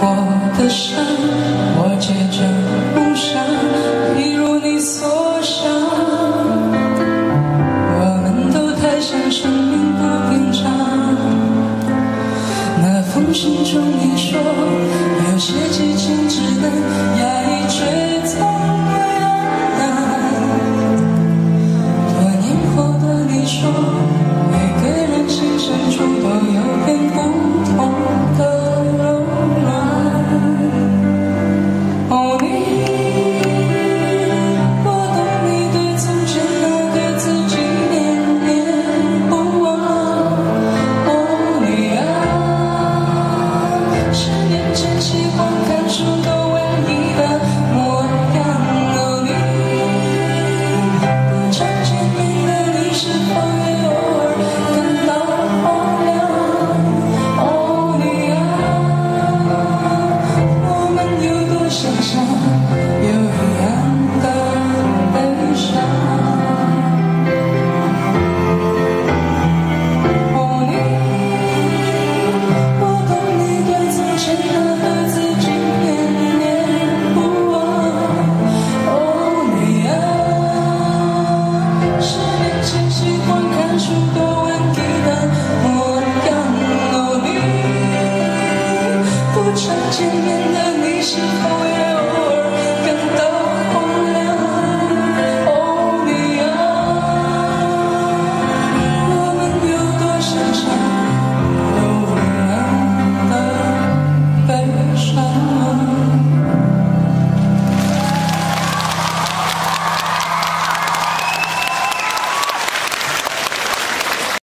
过的伤，我接着梦想，一如你所想，我们都太想生命不平常。那封信中你说，有些激情只能要。见面的你是否